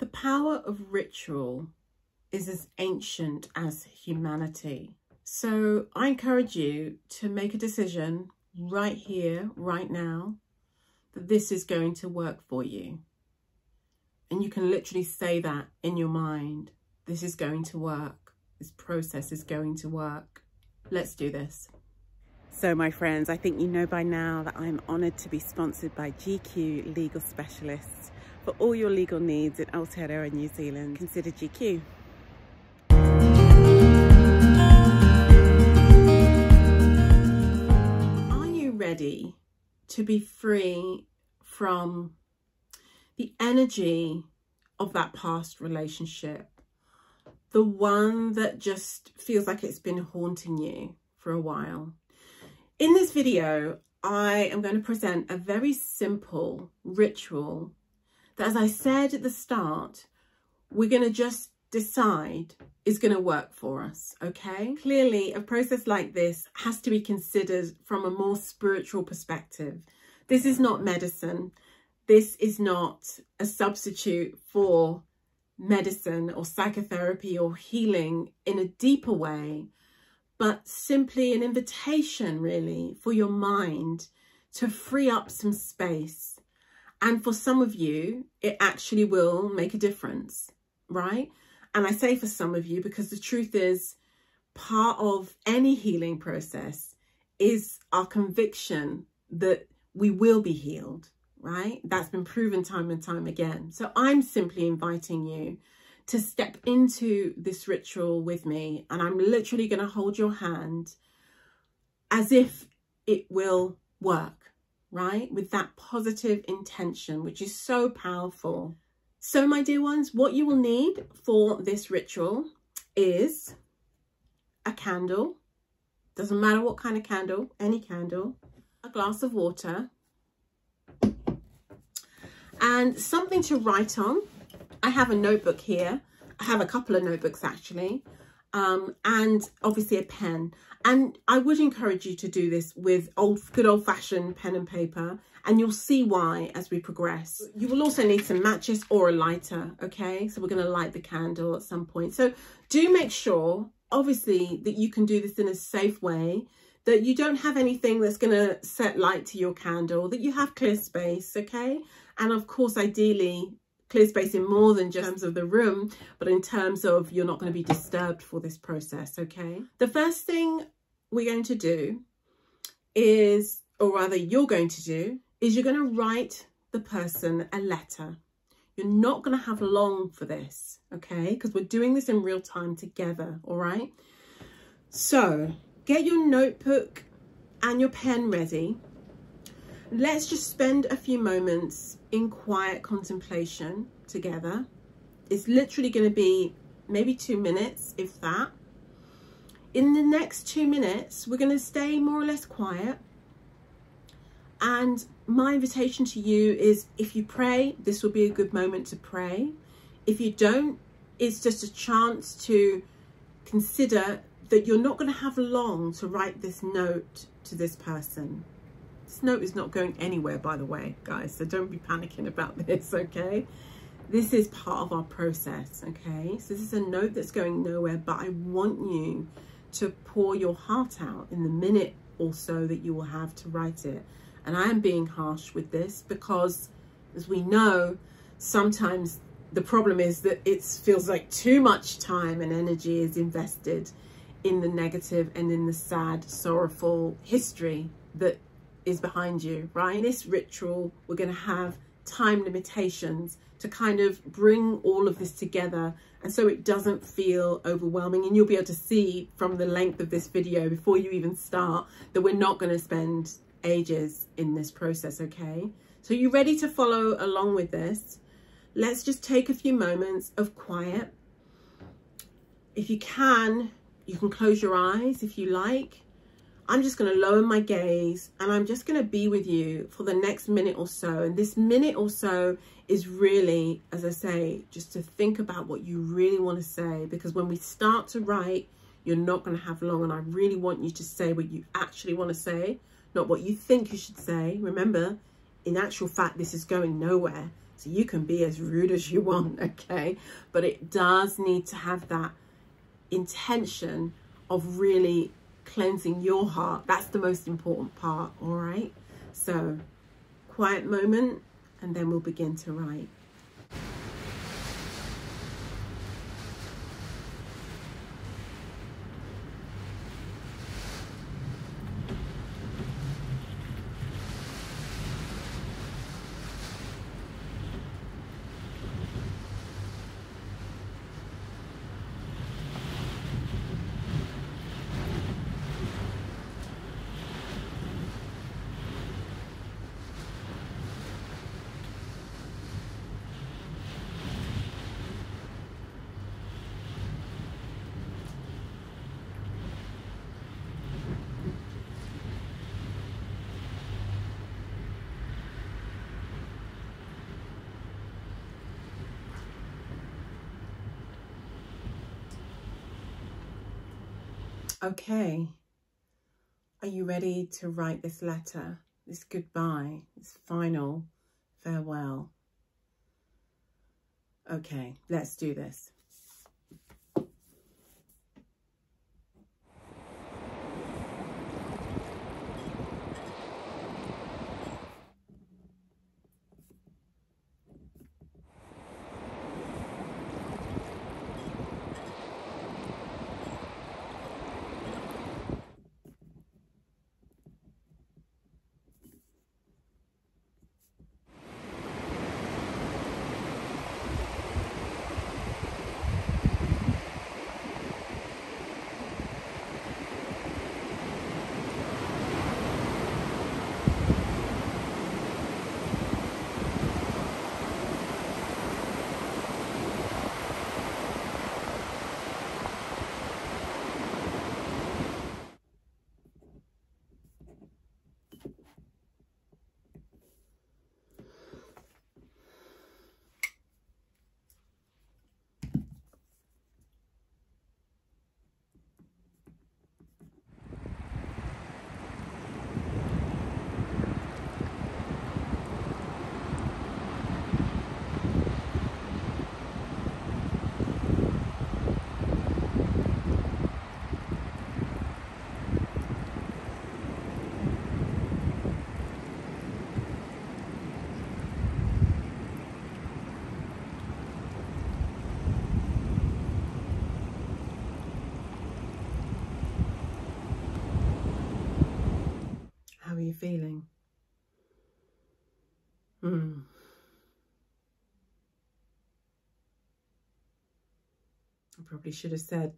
The power of ritual is as ancient as humanity. So I encourage you to make a decision right here, right now, that this is going to work for you. And you can literally say that in your mind. This is going to work. This process is going to work. Let's do this. So my friends, I think you know by now that I'm honoured to be sponsored by GQ Legal Specialists. For all your legal needs in Aotearoa, New Zealand, consider GQ. Are you ready to be free from the energy of that past relationship? The one that just feels like it's been haunting you for a while. In this video, I am going to present a very simple ritual that, as I said at the start, we're going to just decide is going to work for us, okay? Clearly, a process like this has to be considered from a more spiritual perspective. This is not medicine. This is not a substitute for medicine or psychotherapy or healing in a deeper way, but simply an invitation really for your mind to free up some space. And for some of you, it actually will make a difference, right? And I say for some of you because the truth is part of any healing process is our conviction that we will be healed, right? That's been proven time and time again. So I'm simply inviting you to step into this ritual with me and I'm literally going to hold your hand as if it will work, right? With that positive intention, which is so powerful. So my dear ones, what you will need for this ritual is a candle. Doesn't matter what kind of candle, any candle. A glass of water. And something to write on. I have a notebook here. I have a couple of notebooks actually. Um, and obviously a pen. And I would encourage you to do this with old, good old fashioned pen and paper and you'll see why as we progress. You will also need some matches or a lighter, okay? So we're going to light the candle at some point. So do make sure, obviously, that you can do this in a safe way, that you don't have anything that's going to set light to your candle, that you have clear space, okay? And of course, ideally, clear space in more than just terms of the room, but in terms of you're not going to be disturbed for this process, okay? The first thing we're going to do is, or rather you're going to do, is you're going to write the person a letter. You're not going to have long for this, okay? Because we're doing this in real time together, all right? So get your notebook and your pen ready. Let's just spend a few moments in quiet contemplation together. It's literally going to be maybe two minutes, if that. In the next two minutes, we're going to stay more or less quiet and my invitation to you is if you pray, this will be a good moment to pray. If you don't, it's just a chance to consider that you're not going to have long to write this note to this person. This note is not going anywhere, by the way, guys, so don't be panicking about this, okay? This is part of our process, okay? So this is a note that's going nowhere, but I want you to pour your heart out in the minute or so that you will have to write it. And I am being harsh with this because, as we know, sometimes the problem is that it feels like too much time and energy is invested in the negative and in the sad, sorrowful history that is behind you, right? In this ritual, we're going to have time limitations to kind of bring all of this together and so it doesn't feel overwhelming and you'll be able to see from the length of this video before you even start that we're not going to spend ages in this process, okay? So you ready to follow along with this? Let's just take a few moments of quiet. If you can, you can close your eyes if you like. I'm just going to lower my gaze and I'm just going to be with you for the next minute or so. And this minute or so is really, as I say, just to think about what you really want to say. Because when we start to write, you're not going to have long. And I really want you to say what you actually want to say not what you think you should say. Remember, in actual fact, this is going nowhere. So you can be as rude as you want, okay? But it does need to have that intention of really cleansing your heart. That's the most important part, all right? So, quiet moment, and then we'll begin to write. Okay. Are you ready to write this letter, this goodbye, this final farewell? Okay, let's do this. you feeling? Hmm. I probably should have said,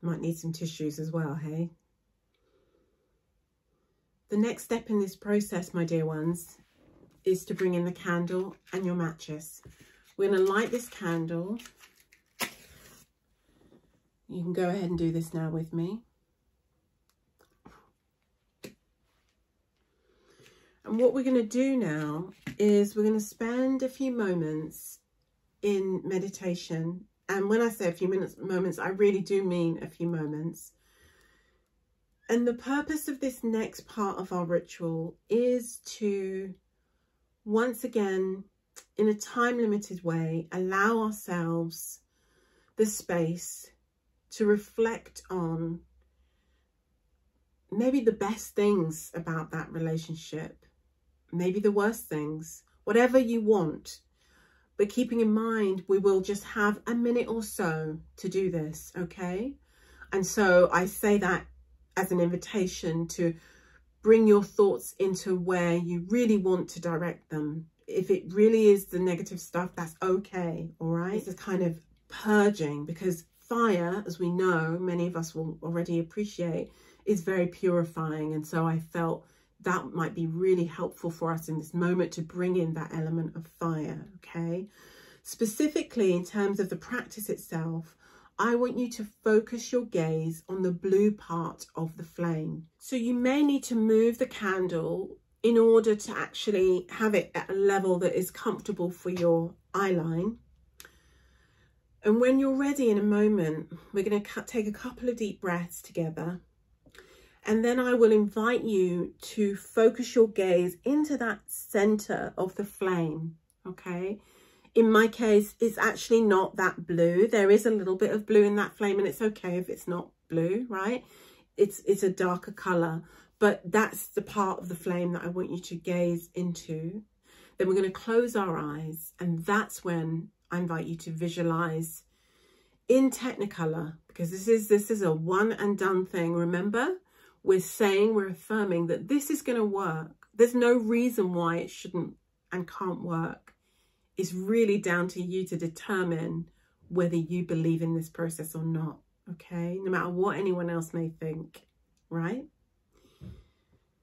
might need some tissues as well, hey? The next step in this process, my dear ones, is to bring in the candle and your matches. We're going to light this candle. You can go ahead and do this now with me. And what we're going to do now is we're going to spend a few moments in meditation. And when I say a few minutes, moments, I really do mean a few moments. And the purpose of this next part of our ritual is to once again, in a time limited way, allow ourselves the space to reflect on maybe the best things about that relationship maybe the worst things, whatever you want. But keeping in mind, we will just have a minute or so to do this, okay? And so I say that as an invitation to bring your thoughts into where you really want to direct them. If it really is the negative stuff, that's okay, all right? It's a kind of purging because fire, as we know, many of us will already appreciate, is very purifying. And so I felt that might be really helpful for us in this moment to bring in that element of fire, okay? Specifically, in terms of the practice itself, I want you to focus your gaze on the blue part of the flame. So you may need to move the candle in order to actually have it at a level that is comfortable for your eye line. And when you're ready in a moment, we're going to take a couple of deep breaths together. And then I will invite you to focus your gaze into that center of the flame, okay? In my case, it's actually not that blue. There is a little bit of blue in that flame and it's okay if it's not blue, right? It's, it's a darker color, but that's the part of the flame that I want you to gaze into. Then we're going to close our eyes and that's when I invite you to visualize in Technicolor because this is this is a one and done thing. Remember, we're saying, we're affirming that this is going to work. There's no reason why it shouldn't and can't work. It's really down to you to determine whether you believe in this process or not. Okay, no matter what anyone else may think, right?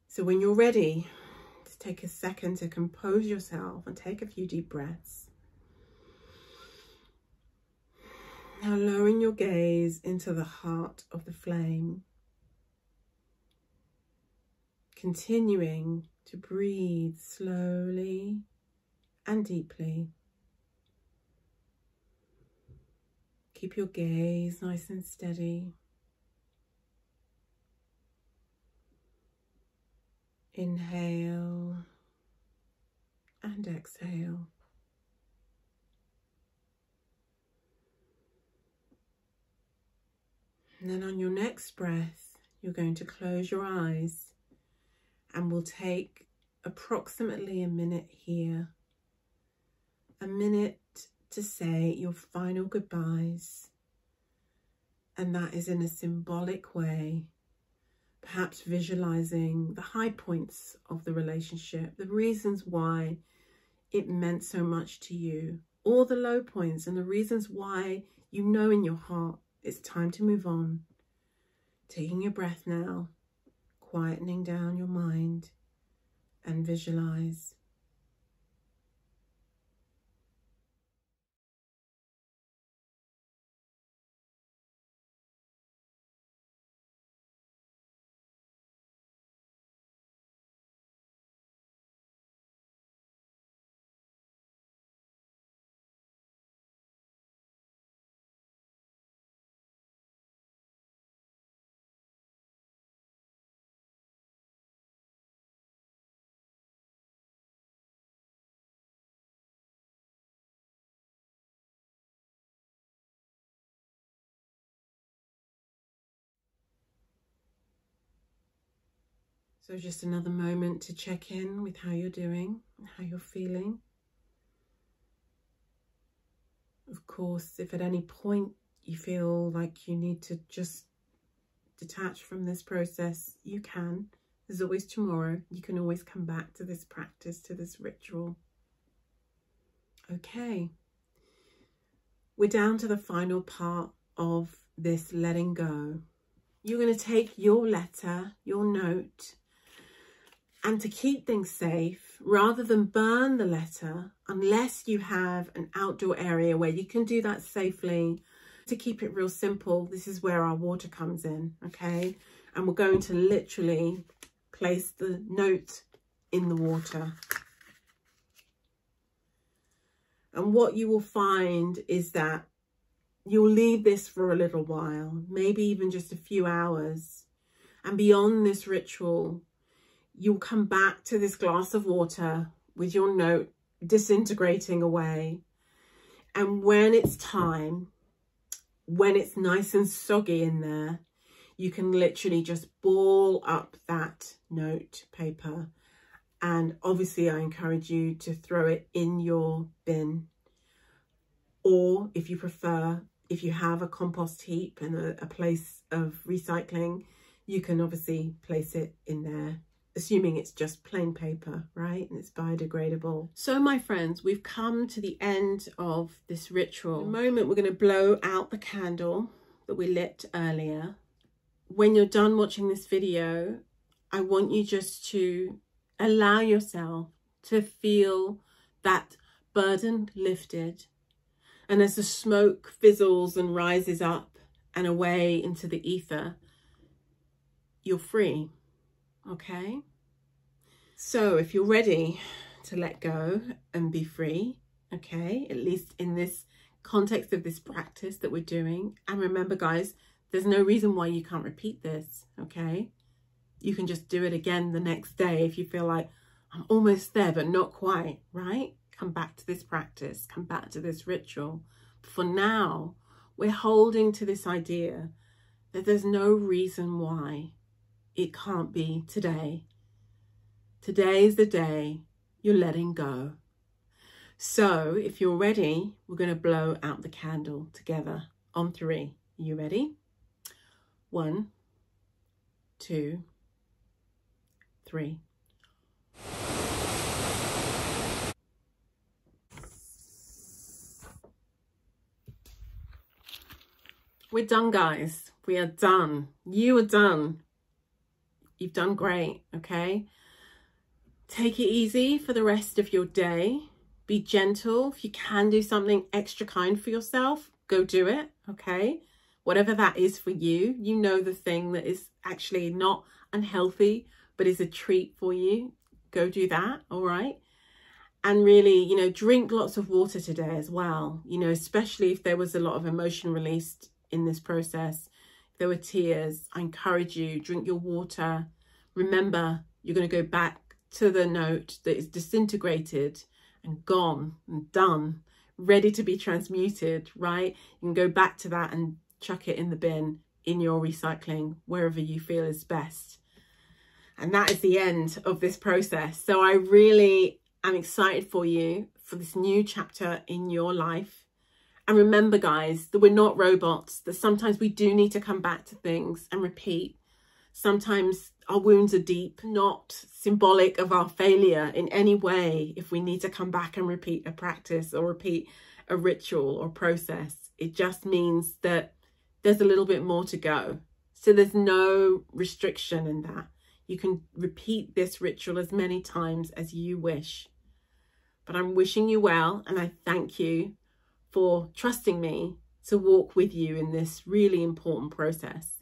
So when you're ready to take a second to compose yourself and take a few deep breaths. Now lowering your gaze into the heart of the flame. Continuing to breathe slowly and deeply. Keep your gaze nice and steady. Inhale and exhale. And then on your next breath, you're going to close your eyes and we'll take approximately a minute here. A minute to say your final goodbyes. And that is in a symbolic way, perhaps visualizing the high points of the relationship, the reasons why it meant so much to you, all the low points and the reasons why you know in your heart it's time to move on. Taking your breath now, quietening down your mind and visualize. So just another moment to check in with how you're doing, how you're feeling. Of course, if at any point you feel like you need to just detach from this process, you can. There's always tomorrow. You can always come back to this practice, to this ritual. Okay. We're down to the final part of this letting go. You're going to take your letter, your note, and to keep things safe, rather than burn the letter, unless you have an outdoor area where you can do that safely, to keep it real simple, this is where our water comes in, okay? And we're going to literally place the note in the water. And what you will find is that you'll leave this for a little while, maybe even just a few hours. And beyond this ritual, you'll come back to this glass of water with your note disintegrating away. And when it's time, when it's nice and soggy in there, you can literally just ball up that note paper. And obviously I encourage you to throw it in your bin. Or if you prefer, if you have a compost heap and a, a place of recycling, you can obviously place it in there assuming it's just plain paper, right? And it's biodegradable. So my friends, we've come to the end of this ritual. Moment, we're going to blow out the candle that we lit earlier. When you're done watching this video, I want you just to allow yourself to feel that burden lifted. And as the smoke fizzles and rises up and away into the ether, you're free okay? So if you're ready to let go and be free, okay, at least in this context of this practice that we're doing, and remember guys, there's no reason why you can't repeat this, okay? You can just do it again the next day if you feel like, I'm almost there, but not quite, right? come back to this practice, come back to this ritual. For now, we're holding to this idea that there's no reason why it can't be today. Today is the day you're letting go. So if you're ready, we're going to blow out the candle together on three. Are you ready? One, two, three. We're done, guys. We are done. You are done. You've done great, okay? Take it easy for the rest of your day. Be gentle. If you can do something extra kind for yourself, go do it, okay? Whatever that is for you, you know the thing that is actually not unhealthy, but is a treat for you. Go do that, all right? And really, you know, drink lots of water today as well, you know, especially if there was a lot of emotion released in this process. There were tears, I encourage you, drink your water. Remember, you're going to go back to the note that is disintegrated and gone and done, ready to be transmuted, right? You can go back to that and chuck it in the bin in your recycling, wherever you feel is best. And that is the end of this process. So I really am excited for you for this new chapter in your life. And remember, guys, that we're not robots, that sometimes we do need to come back to things and repeat. Sometimes our wounds are deep, not symbolic of our failure in any way if we need to come back and repeat a practice or repeat a ritual or process. It just means that there's a little bit more to go. So there's no restriction in that. You can repeat this ritual as many times as you wish. But I'm wishing you well and I thank you for trusting me to walk with you in this really important process.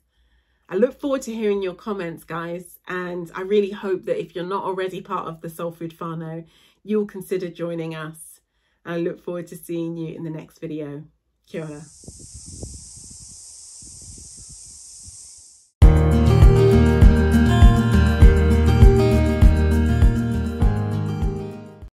I look forward to hearing your comments, guys, and I really hope that if you're not already part of the Soul Food Whānau, you'll consider joining us. I look forward to seeing you in the next video. Kia ora.